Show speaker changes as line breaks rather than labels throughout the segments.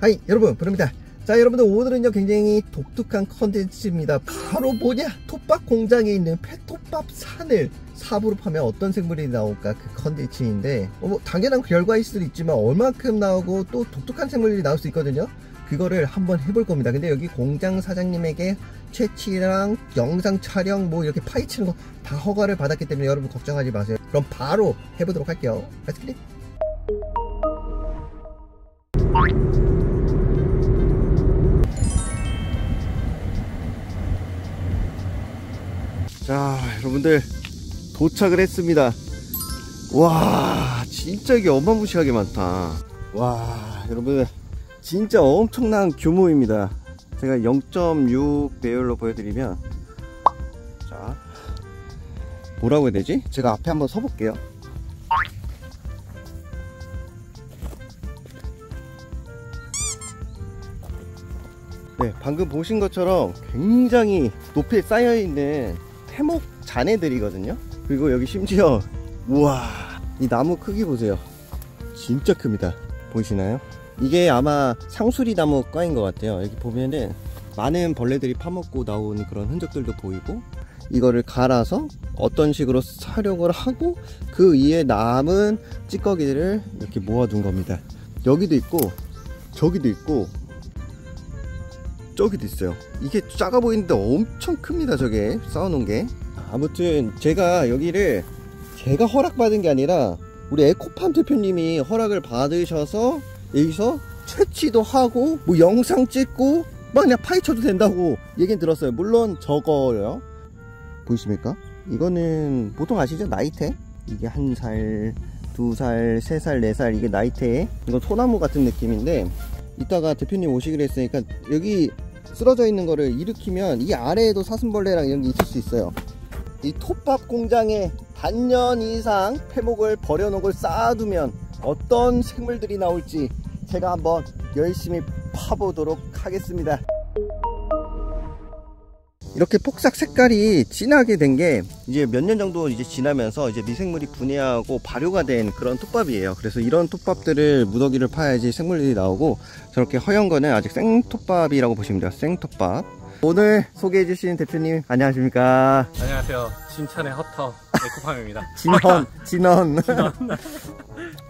Hi 여러분 부릅니다. 자 여러분들 오늘은요 굉장히 독특한 컨텐츠입니다. 바로 뭐냐? 톱밥 공장에 있는 폐톱밥 산을 삽으로 파면 어떤 생물이 나올까? 그 컨텐츠인데 어, 뭐 당연한 결과일 수도 있지만 얼만큼 나오고 또 독특한 생물이 나올 수 있거든요. 그거를 한번 해볼 겁니다. 근데 여기 공장 사장님에게 채취랑 영상 촬영 뭐 이렇게 파헤치는 거 다 허가를 받았기 때문에 여러분 걱정하지 마세요. 그럼 바로 해보도록 할게요. Let's get it 자 여러분들 도착을 했습니다. 와 진짜 이게 어마무시하게 많다. 와 여러분 진짜 엄청난 규모입니다 제가 0.6 배율로 보여드리면 자 뭐라고 해야 되지? 제가 앞에 한번 서볼게요 네 방금 보신 것처럼 굉장히 높이 쌓여있는 태목 잔해들이거든요 그리고 여기 심지어 우와 이 나무 크기 보세요 진짜 큽니다 보이시나요? 이게 아마 상수리 나무 과인 것 같아요. 여기 보면은 많은 벌레들이 파먹고 나온 그런 흔적들도 보이고 이거를 갈아서 어떤 식으로 사력을 하고 그 위에 남은 찌꺼기들을 이렇게 모아둔 겁니다. 여기도 있고 저기도 있고 저기도 있어요. 이게 작아 보이는데 엄청 큽니다 저게. 쌓아놓은 게. 아무튼 제가 여기를 제가 허락받은 게 아니라 우리 에코팜 대표님이 허락을 받으셔서 여기서 채취도 하고 뭐 영상 찍고 막 그냥 파헤쳐도 된다고 얘기는 들었어요. 물론 저거요. 보이십니까? 이거는 보통 아시죠? 나이테? 이게 한 살, 두 살, 세 살, 네 살 이게 나이테. 이건 소나무 같은 느낌인데 이따가 대표님 오시기로 했으니까 여기 쓰러져 있는 거를 일으키면 이 아래에도 사슴벌레랑 이런 게 있을 수 있어요. 이 톱밥 공장에 반년 이상 폐목을 버려놓은 걸 쌓아두면 어떤 생물들이 나올지 제가 한번 열심히 파보도록 하겠습니다 이렇게 폭삭 색깔이 진하게 된 게 이제 몇 년 정도 이제 지나면서 이제 미생물이 분해하고 발효가 된 그런 톱밥이에요. 그래서 이런 톱밥들을 무더기를 파야지 생물들이 나오고 저렇게 허연 거는 아직 생톱밥이라고 보시면 돼요. 생톱밥. 오늘 소개해 주신 대표님 안녕하십니까?
안녕하세요. 진천의 허터 에코팜입니다.
진원, 진원.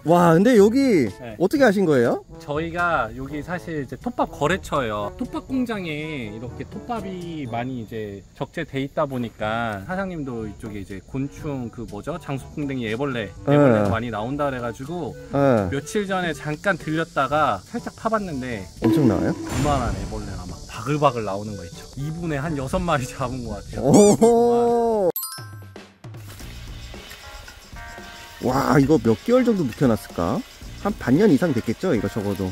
와, 근데 여기
네.
어떻게 하신 거예요?
저희가 여기 사실 이제 톱밥 거래처예요. 톱밥 공장에 이렇게 톱밥이 많이 이제 적재돼 있다 보니까 사장님도 이쪽에 이제 곤충 그 뭐죠? 장수풍뎅이 애벌레, 애벌레
네.
많이 나온다 그래가지고
어,
며칠 전에 잠깐 들렸다가 살짝 파봤는데
엄청 나와요?
이만한 애벌레가 막 바글바글 나오는 거 있죠. 2분에 한 6마리 잡은 것 같아요.
와, 이거 몇 개월 정도 묵혀놨을까? 한 반년 이상 됐겠죠? 이거 적어도.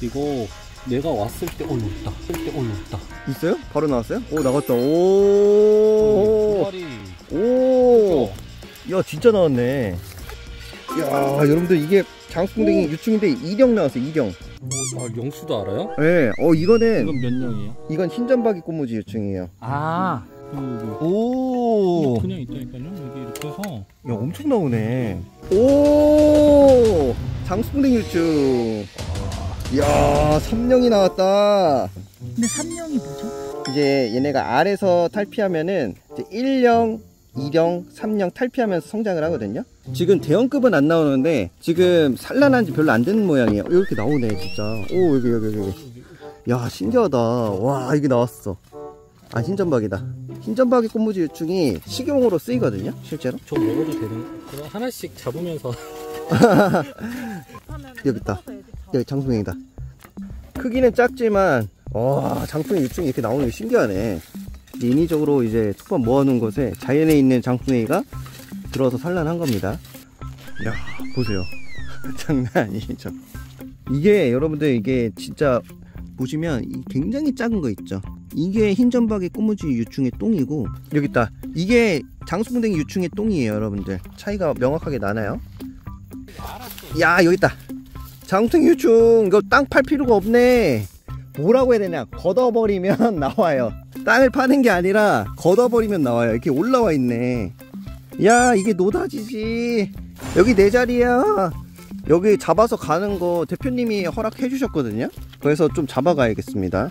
그리고 내가 왔을 때 어이 있다. 왔을 때 어이 있다.
있어요? 바로 나왔어요? 오, 나갔다.
두
오.
마리.
오. 야, 진짜 나왔네. 야, 여러분들 이게 장수풍뎅이 유충인데 이령 나왔어요, 이령.
아, 영수도 알아요?
예, 어, 이거는,
이건 몇 년이에요?
이건 흰점박이 꽃무지 유충이에요.
아, 그,
오.
그, 그냥 있다니까요. 이게 이렇게 해서
야 엄청 나오네. 오! 장수풍뎅이 유충 이야 삼령이 나왔다.
근데 삼령이 뭐죠?
이제 얘네가 알에서 탈피하면은 이제 1령 2령 3령 탈피하면서 성장을 하거든요. 지금 대형급은 안 나오는데 지금 산란한 지 별로 안 된 모양이에요. 어, 이렇게 나오네 진짜. 오 여기 여기 여기 여기. 야 신기하다. 와 이게 나왔어 아 흰점박이다 흰점박이 꽃무지 유충이 식용으로 쓰이거든요 실제로
저 먹어도 되는 그거 하나씩 잡으면서
여기 있다. 여기 장수풍뎅이다. 크기는 작지만 와 장수풍뎅이 유충이 이렇게 나오는 게 신기하네. 인위적으로 이제 톱밥 모아놓은 곳에 자연에 있는 장수풍뎅이가 들어서 산란한 겁니다. 야 보세요. 장난 아니죠. 이게 여러분들 이게 진짜 보시면 이 굉장히 작은 거 있죠. 이게 흰점박이 꼬무지 유충의 똥이고 여기 있다. 이게 장수풍뎅이 유충의 똥이에요, 여러분들. 차이가 명확하게 나나요? 야 여기 있다. 장수풍 유충 이거 땅 팔 필요가 없네. 뭐라고 해야 되냐? 걷어버리면 나와요. 땅을 파는 게 아니라 걷어버리면 나와요. 이렇게 올라와 있네. 야 이게 노다지지 여기 내 자리야 여기 잡아서 가는 거 대표님이 허락해 주셨거든요 그래서 좀 잡아가야겠습니다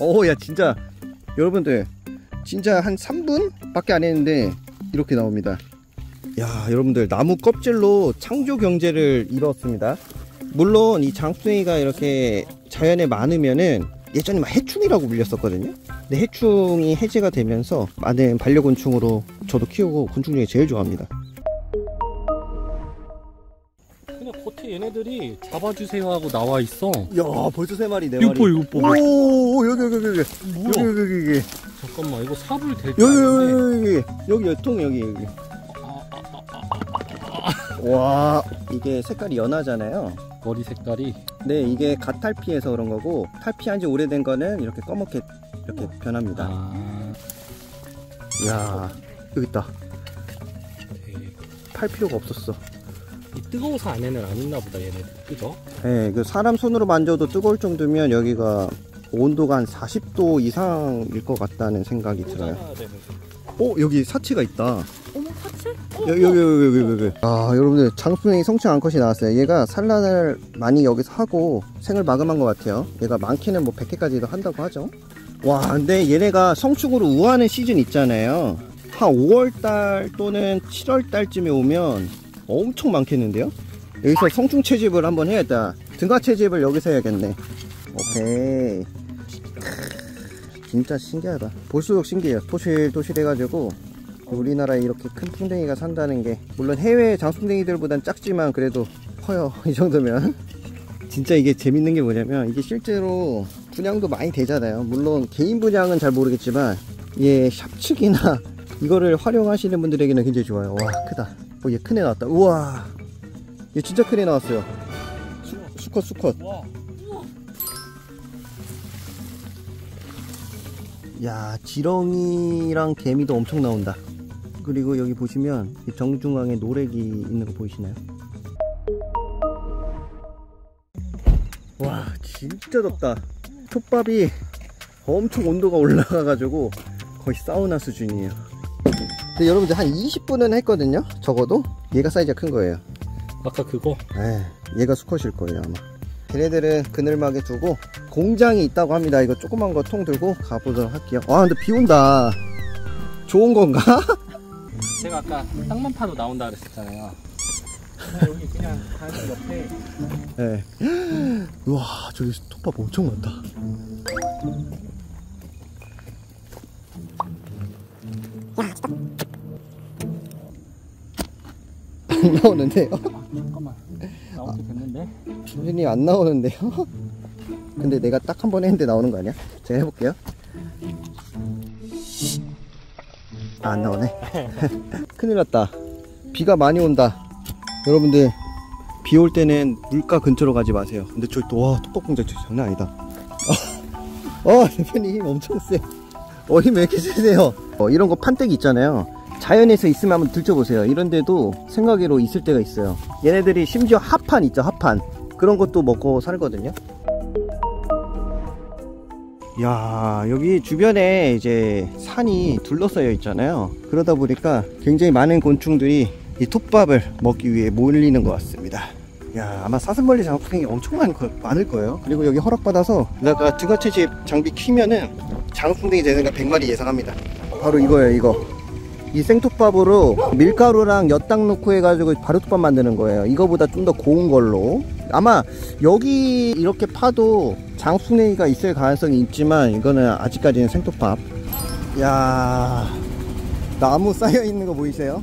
오야 진짜. 여러분들 진짜 한 3분 밖에 안 했는데 이렇게 나옵니다. 야 여러분들 나무 껍질로 창조 경제를 이뤘습니다. 물론 이 장수생이가 이렇게 자연에 많으면은 예전에 막 해충이라고 불렸었거든요. 근데 해충이 해제가 되면서 많은 반려곤충으로 저도 키우고 곤충 중에 제일 좋아합니다
그냥 겉에 얘네들이 잡아주세요 하고 나와 있어.
야 벌써 세 마리 네 마리
봐, 이거 봐.
오 여기 여기 여기 여기
뭐야?
여기 여기 여기 여기
잠깐만, 이거 삽을 댈
여기
줄 아는데.
여기 여기 여기 통 여기 여기
아, 아, 아,
와 이게 색깔이 연하잖아요
머리 색깔이.
네 이게 갓 탈피해서 그런 거고 탈피한 지 오래된 거는 이렇게 꺼멓게 이렇게 변합니다
아,
이야 여기 있다. 팔 필요가 없었어
이 뜨거워서 안에는 안 있나 보다, 얘네들. 그죠?
네, 그 사람 손으로 만져도 뜨거울 정도면 여기가 온도가 한 40도 이상일 것 같다는 생각이 들어요. 어, 여기 사치가 있다.
어머 사치?
여기, 여기, 여기, 여기, 여기. 아, 여러분들, 장수냉이 성충 암컷이 나왔어요. 얘가 산란을 많이 여기서 하고 생을 마감한 것 같아요. 얘가 많게는 뭐 100개까지도 한다고 하죠. 와, 근데 얘네가 성충으로 우하는 시즌 있잖아요. 한 5월달 또는 7월달쯤에 오면 엄청 많겠는데요? 여기서 성충 채집을 한번 해야겠다. 등가 채집을 여기서 해야겠네. 오케이. 진짜 신기하다. 볼수록 신기해요. 토실토실 해가지고 우리나라에 이렇게 큰 풍뎅이가 산다는 게 물론 해외 장풍뎅이들보단 작지만 그래도 커요. 이 정도면. 진짜 이게 재밌는 게 뭐냐면 이게 실제로 분양도 많이 되잖아요. 물론 개인 분양은 잘 모르겠지만 예 샵측이나 이거를 활용하시는 분들에게는 굉장히 좋아요. 와 크다. 어, 얘 큰 애 나왔다. 우와. 얘 진짜 큰 애 나왔어요. 수, 수컷 수컷.
와,
야 지렁이랑 개미도 엄청 나온다 그리고 여기 보시면 이 정중앙에 노래기 있는 거 보이시나요? 와 진짜 덥다 톱밥이 엄청 온도가 올라가가지고 거의 사우나 수준이에요 근데 여러분들 한 20분은 했거든요? 적어도? 얘가 사이즈가 큰 거예요.
아까 그거?
에 얘가 수컷일 거예요 아마. 걔네들은 그늘막에 두고 공장이 있다고 합니다. 이거 조그만 거 통 들고 가보도록 할게요. 아 근데 비 온다. 좋은 건가?
제가 아까 땅만 파도 나온다 그랬었잖아요. 여기 그냥 가는 옆에.
네. 우와 저기 톱밥 엄청 많다 안 나오는데요?
잠깐만 때 됐는데
수준이 안 나오는데요? 근데 내가 딱 한 번 했는데 나오는 거 아니야? 제가 해볼게요. 아, 안 나오네. 큰일 났다. 비가 많이 온다. 여러분들, 비 올 때는 물가 근처로 가지 마세요. 근데 저기 또, 와, 톱밥공장 진짜 장난 아니다. 어, 대표님 힘 엄청 세. 어, 힘 왜 이렇게 세세요? 어, 이런 거 판때기 있잖아요. 자연에서 있으면 한번 들춰보세요. 이런 데도 생각외로 있을 때가 있어요. 얘네들이 심지어 합판 있죠, 합판. 그런 것도 먹고 살거든요. 야, 여기 주변에 이제 산이 둘러싸여 있잖아요. 그러다 보니까 굉장히 많은 곤충들이 이 톱밥을 먹기 위해 몰리는 것 같습니다. 야, 아마 사슴벌레 장수생이 엄청 거, 많을 거예요. 그리고 여기 허락받아서 내가 등하채집 장비 키면은 장수생이 되는 거 100마리 예상합니다. 바로 이거예요, 이거. 이 생톱밥으로 밀가루랑 엿당 넣고 해가지고 바로 톱밥 만드는 거예요. 이거보다 좀 더 고운 걸로. 아마 여기 이렇게 파도 장수냉이가 있을 가능성이 있지만 이거는 아직까지는 생톱밥. 야 나무 쌓여 있는 거 보이세요?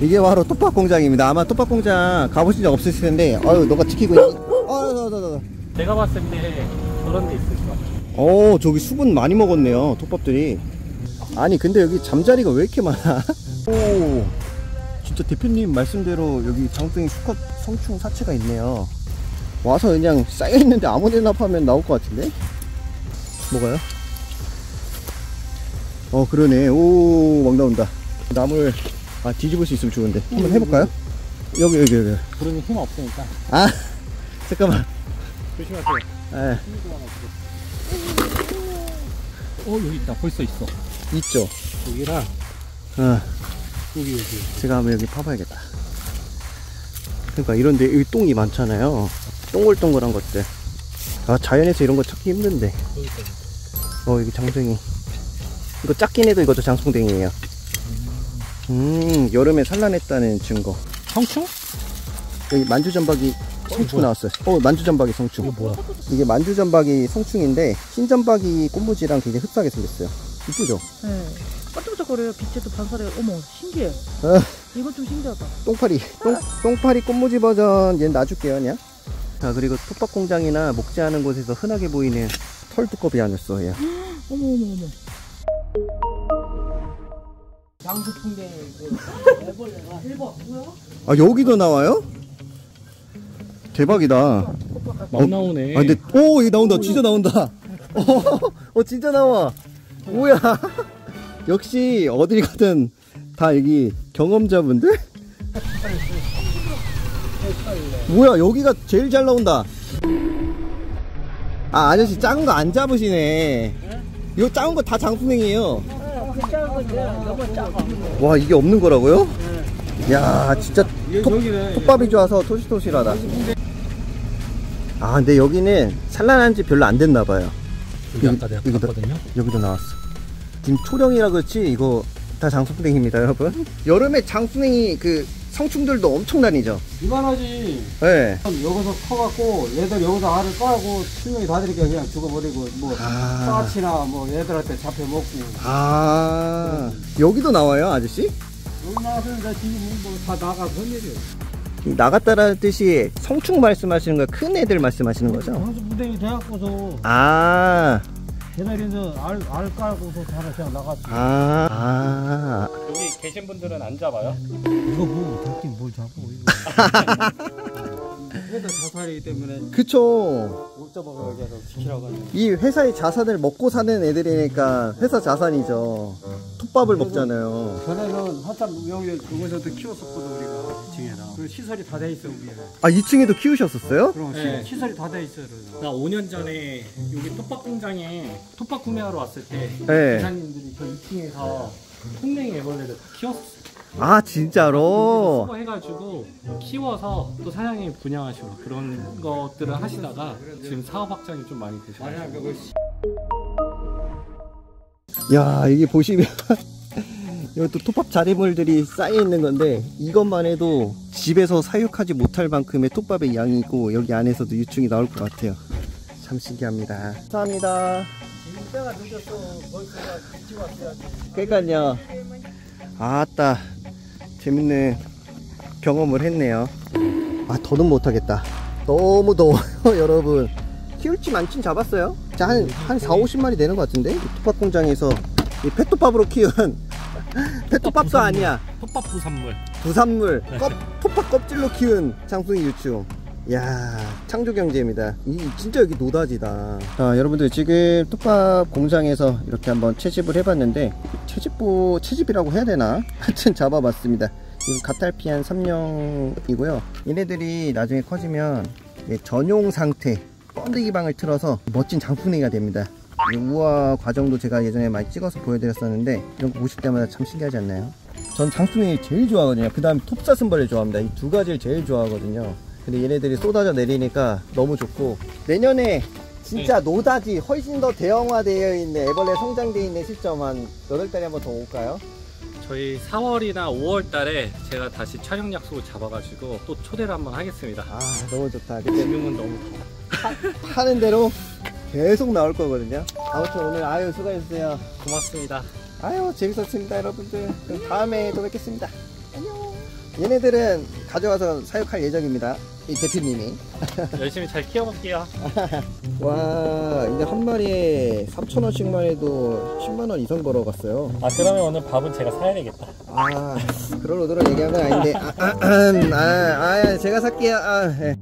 이게 바로 톱밥 공장입니다. 아마 톱밥 공장 가보신 적 없으실 텐데, 아유 너가 지키고 있니? 아, 나, 나, 나.
내가 봤을 때 저런 데 있을 것 같아
어 저기 수분 많이 먹었네요 톱밥들이 아니 근데 여기 잠자리가 왜 이렇게 많아? 오 진짜 대표님 말씀대로 여기 장땡이 수컷 성충 사체가 있네요. 와서 그냥 쌓여있는데 아무데나 파면 나올 것 같은데? 뭐가요? 어 그러네. 오 막 나온다. 나무를 아 뒤집을 수 있으면 좋은데. 한번 해볼까요? 여기 여기 여기.
그러니 힘 없으니까.
아 잠깐만.
조심하세요. 에어 여기 있다. 벌써 있어
있죠
여기랑
어.
여기 여기.
제가 한번 여기 파봐야겠다. 그러니까 이런데 여기 똥이 많잖아요. 동글동글한 것들. 아 자연에서 이런 거 찾기 힘든데. 어 여기 장송이. 이거 작긴 해도 이것도 장송댕이에요. 음 여름에 산란했다는 증거.
성충?
여기 만주전박이 성충 나왔어요. 어 만주전박이 성충.
이거 뭐야?
이게 만주전박이 성충인데 흰전박이 꽃무지랑 굉장히 흡사하게 생겼어요. 이쁘죠?
네. 반짝반짝거려요. 빛에도 반사돼요. 어머, 신기해.
어.
이건 좀 신기하다.
똥파리 똥, 똥파리 꽃무지 버전 얘는 놔줄게요 그냥 자 그리고 톱밥 공장이나 목재 하는 곳에서 흔하게 보이는 털 두꺼비 아니었어 얘.
어머, 어머, 어머.
아 여기도 나와요? 대박이다
막 나오네.
아 근데 오 여기 나온다 진짜 나온다 어, 어 진짜 나와 뭐야? 역시 어딜 가든 다 여기 경험자분들? 뭐야 여기가 제일 잘 나온다. 아 아저씨 작은 거 안 잡으시네. 이거 작은 거 다 장수냉이에요. 와 이게 없는 거라고요? 야 진짜 톱, 톱밥이 좋아서 토실토실하다. 아 근데 여기는 산란한 지 별로 안 됐나 봐요.
여기 아까 내가 봤거든요.
여기도 나왔어 지금 초령이라 그렇지 이거 다 장수냉입니다 여러분 여름에 장수냉이 그 성충들도 엄청 다니죠
이만하지.
네.
여기서 커갖고 얘들 여기서 알을 까고 투명이 다 되니까 그냥 죽어버리고 뭐
아.
까치나 뭐 얘들한테 잡혀 먹고
아 여기도 나와요 아저씨?
여기 나와서 나 지금 뭐 다 나가서 선일이요.
나갔다라는 뜻이 성충 말씀하시는 거예요? 큰 애들 말씀하시는 거죠?
부대이 돼갖고서
아,
걔네들은 알, 알 깔고서 다 그냥 나갔지.
아, 아.
여기 계신 분들은 안 잡아요?
이거 뭐 잡긴 뭘 잡고 이거. 얘들 자살이기 때문에
그쵸.
못 잡아서 계속 지키라고 하는.
이 회사의 자산을 먹고 사는 애들이니까 회사 자산이죠. 톱밥을 먹잖아요.
전에는 한참 여기 그곳에도 키웠었거든 우리가 2층에다. 그 시설이 다 돼 있어 우리.
아, 2층에도 키우셨었어요?
그럼
네.
시, 시설이 다 돼 있어. 그래서.
나 5년 전에 여기 톱밥 공장에 톱밥 구매하러 왔을 때
네.
기사님들이 저 2층에서 통냉이 애벌레를 다 키웠어요.
아, 진짜로?
수거해가지고 키워서 또 사장님이 분양하시고 그런 것들을 하시다가 지금 사업 확장이 좀 많이
그거
야, 이게 보시면. 여기 또 톱밥 자리물들이 쌓여 있는 건데 이것만 해도 집에서 사육하지 못할 만큼의 톱밥의 양이 있고 여기 안에서도 유충이 나올 것 같아요. 참 신기합니다. 감사합니다.
때가 늦었어. 벌써 일찍 왔어야지.
그러니까요. 아따 재밌는 경험을 했네요. 아 더는 못하겠다. 너무 더워요 여러분. 키울지 많진 잡았어요. 자, 한, 한 4, 50마리 되는 것 같은데? 이 톱밥 공장에서 이 페토밥으로 키운 페토밥도 아니야.
톱밥 부산물.
부산물 껍, 톱밥 껍질로 키운 장숭이 유충 야 창조 경제입니다 이 진짜 여기 노다지다 자 여러분들 지금 톱밥 공장에서 이렇게 한번 채집을 해봤는데 채집보 채집이라고 해야 되나 하여튼 잡아봤습니다 이거 가탈피한 삼령이고요 얘네들이 나중에 커지면 예, 전용 상태 번데기 방을 틀어서 멋진 장풍뎅이가 됩니다 이 우화 과정도 제가 예전에 많이 찍어서 보여드렸었는데 이런 거 보실 때마다 참 신기하지 않나요? 전 장수냉이 제일 좋아하거든요. 그 다음 톱사슴벌을 좋아합니다. 이 두 가지를 제일 좋아하거든요. 근데 얘네들이 쏟아져 내리니까 너무 좋고 내년에 진짜 노다지 훨씬 더 대형화되어 있는 애벌레 성장되어 있는 시점 한 8달에 한번 더 올까요?
저희 4월이나 5월 달에 제가 다시 촬영 약속을 잡아가지고 또 초대를 한번 하겠습니다.
아 너무 좋다. 그때
지금은 너무 더워.
하는 대로 계속 나올 거거든요. 아무튼 오늘 아유 수고하셨어요.
고맙습니다.
아유 재밌었습니다 여러분들. 그럼 다음에 또 뵙겠습니다. 안녕. 얘네들은 가져와서 사육할 예정입니다. 이 대표님이.
열심히 잘 키워볼게요.
와 이제 한 마리에 3천원씩만 해도 10만원 이상 벌어갔어요
아 그러면 오늘 밥은 제가 사야 되겠다.
아 그럴 의도로 얘기한 건 아닌데 아, 아, 아, 아, 아 제가 살게요 아, 예.